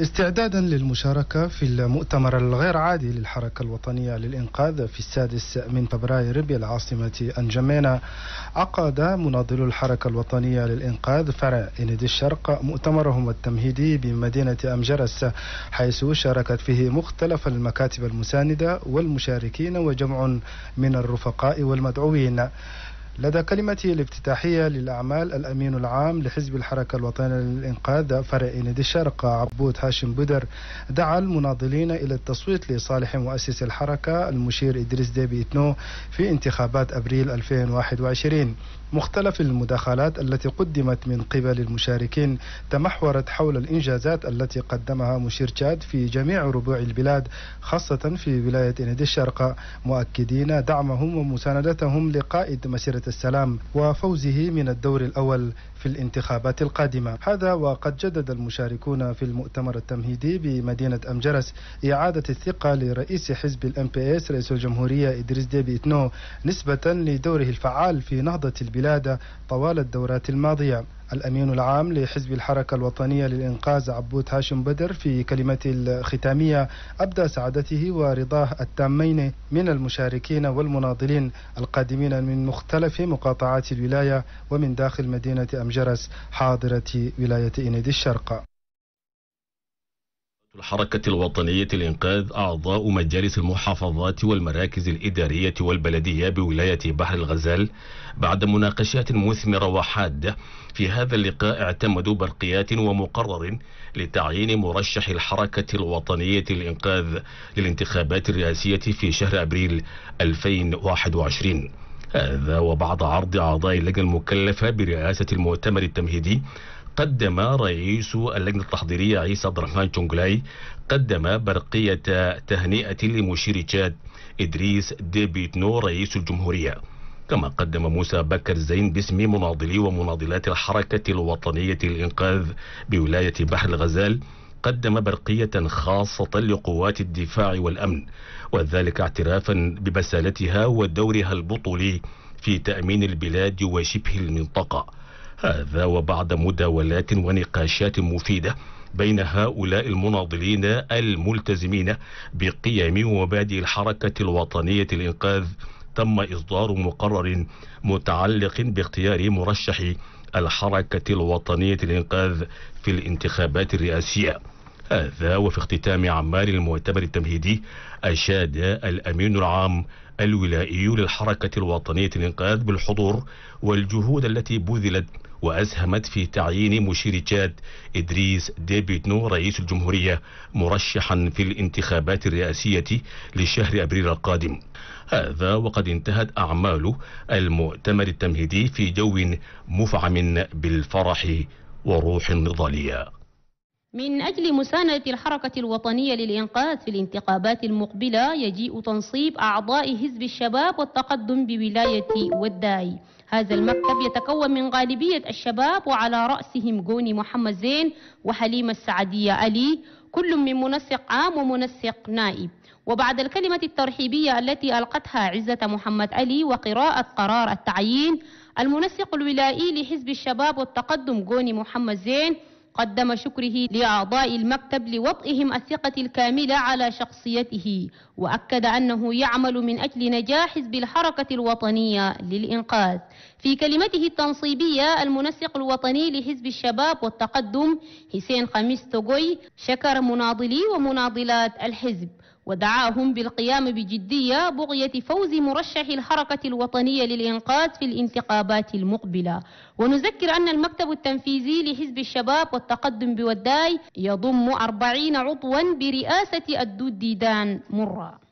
استعدادا للمشاركة في المؤتمر الغير عادي للحركة الوطنية للإنقاذ في السادس من فبراير بالعاصمة أنجمينا عقد مناضلو الحركة الوطنية للإنقاذ فرع إند الشرق مؤتمرهم التمهيدي بمدينة أمجرس حيث شاركت فيه مختلف المكاتب المساندة والمشاركين وجمع من الرفقاء والمدعوين. لدى كلمته الافتتاحية للأعمال الأمين العام لحزب الحركة الوطنية للإنقاذ فرع نادي الشرق عبود هاشم بدر. دعا المناضلين إلى التصويت لصالح مؤسس الحركة المشير إدريس ديبي إتنو في انتخابات أبريل 2021 مختلف المداخلات التي قدمت من قبل المشاركين تمحورت حول الإنجازات التي قدمها مشير تشاد في جميع ربوع البلاد خاصة في ولاية نادي الشرق مؤكدين دعمهم ومساندتهم لقائد مسيرة السلام وفوزه من الدور الأول في الانتخابات القادمة. هذا وقد جدد المشاركون في المؤتمر التمهيدي بمدينة أمجرس إعادة الثقة لرئيس حزب ال MPS رئيس الجمهورية إدريس ديبي إتنو نسبة لدوره الفعال في نهضة البلاد طوال الدورات الماضية. الأمين العام لحزب الحركة الوطنية للإنقاذ عبود هاشم بدر في كلمته الختامية أبدى سعادته ورضاه التامين من المشاركين والمناضلين القادمين من مختلف مقاطعات الولاية ومن داخل مدينة أمجرس حاضرة ولاية إنيد الشرق. الحركة الوطنية لإنقاذ أعضاء مجالس المحافظات والمراكز الإدارية والبلدية بولاية بحر الغزال بعد مناقشات مثمرة وحادة. في هذا اللقاء اعتمدوا برقيات ومقرر لتعيين مرشح الحركة الوطنية للإنقاذ للانتخابات الرئاسية في شهر أبريل 2021 هذا وبعد عرض أعضاء اللجنة المكلفة برئاسة المؤتمر التمهيدي قدم رئيس اللجنة التحضيرية عيسى عبد الرحمن جونجلاي قدم برقية تهنئة لمشير تشاد إدريس ديبيتنو رئيس الجمهورية. كما قدم موسى بكر زين باسم مناضلي ومناضلات الحركة الوطنية للإنقاذ بولاية بحر الغزال قدم برقية خاصة لقوات الدفاع والأمن وذلك اعترافا ببسالتها ودورها البطولي في تأمين البلاد وشبه المنطقة. هذا وبعد مداولات ونقاشات مفيدة بين هؤلاء المناضلين الملتزمين بقيم ومبادئ الحركة الوطنية للإنقاذ. تم إصدار مقرر متعلق باختيار مرشح الحركة الوطنية للإنقاذ في الانتخابات الرئاسية. هذا وفي اختتام أعمال المؤتمر التمهيدي أشاد الأمين العام الولائي للحركة الوطنية للإنقاذ بالحضور والجهود التي بذلت وأسهمت في تعيين مشير تشاد إدريس ديبيتنو رئيس الجمهورية مرشحا في الانتخابات الرئاسية لشهر أبريل القادم. هذا وقد انتهت أعمال المؤتمر التمهيدي في جو مفعم بالفرح وروح نضالية من أجل مساندة الحركة الوطنية للإنقاذ في الانتخابات المقبلة يجيء تنصيب أعضاء حزب الشباب والتقدم بولاية وداي هذا المكتب يتكون من غالبية الشباب وعلى رأسهم جوني محمد زين وحليمة السعدية علي كل من منسق عام ومنسق نائب. وبعد الكلمة الترحيبية التي ألقتها عزة محمد علي وقراءة قرار التعيين المنسق الولائي لحزب الشباب والتقدم جوني محمد زين قدم شكره لأعضاء المكتب لوضعهم الثقة الكاملة على شخصيته وأكد أنه يعمل من أجل نجاح حزب الحركة الوطنية للإنقاذ. في كلمته التنصيبية المنسق الوطني لحزب الشباب والتقدم حسين خميس توغوي شكر مناضلي ومناضلات الحزب. ودعاهم بالقيام بجدية بغية فوز مرشح الحركة الوطنية للإنقاذ في الانتخابات المقبلة. ونذكر أن المكتب التنفيذي لحزب الشباب والتقدم بوداي يضم أربعين عضوا برئاسة الدود ديدان مرة.